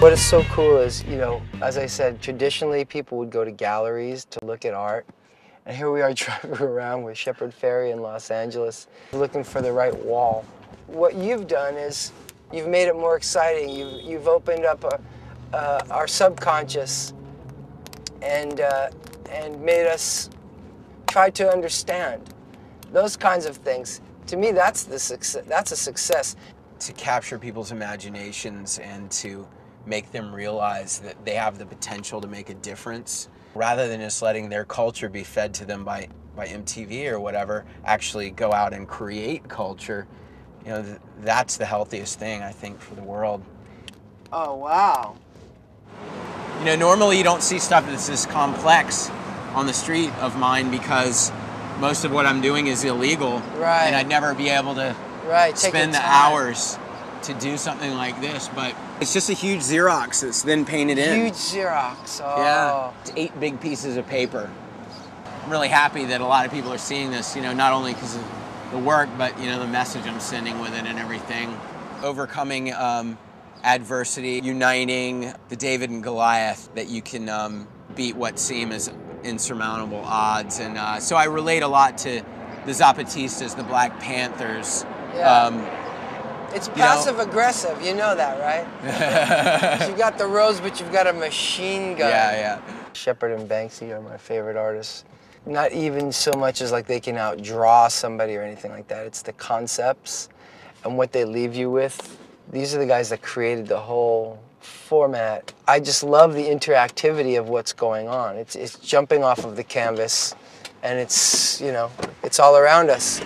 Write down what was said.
what's so cool is, you know, as I said, traditionally people would go to galleries to look at art. And here we are driving around with Shepard Fairey in Los Angeles looking for the right wall. What you've done is you've made it more exciting. You've, you've opened up a, uh, our subconscious and, uh, and made us try to understand those kinds of things. To me, that's, the success, that's a success. To capture people's imaginations and to make them realize that they have the potential to make a difference rather than just letting their culture be fed to them by, by MTV or whatever, actually go out and create culture. You know, th that's the healthiest thing, I think, for the world. Oh, wow. You know, normally you don't see stuff that's this complex on the street of mine because most of what I'm doing is illegal. Right. And I'd never be able to Right, spend the time. hours to do something like this. But it's just a huge Xerox that's then painted in. Huge Xerox. Oh. Yeah. It's eight big pieces of paper. I'm really happy that a lot of people are seeing this, you know, not only because of the work, but, you know, the message I'm sending with it and everything. Overcoming um, adversity, uniting the David and Goliath, that you can um, beat what seem as insurmountable odds. And uh, so I relate a lot to the Zapatistas, the Black Panthers. Yeah. Um, It's know- passive aggressive. You know that, right? you've got the rose, but you've got a machine gun. yeah, yeah. Shepard and Banksy are my favorite artists. Not even so much as like they can outdraw somebody or anything like that. It's the concepts and what they leave you with. These are the guys that created the whole format. I just love the interactivity of what's going on. It's, it's jumping off of the canvas and it's, you know, it's all around us.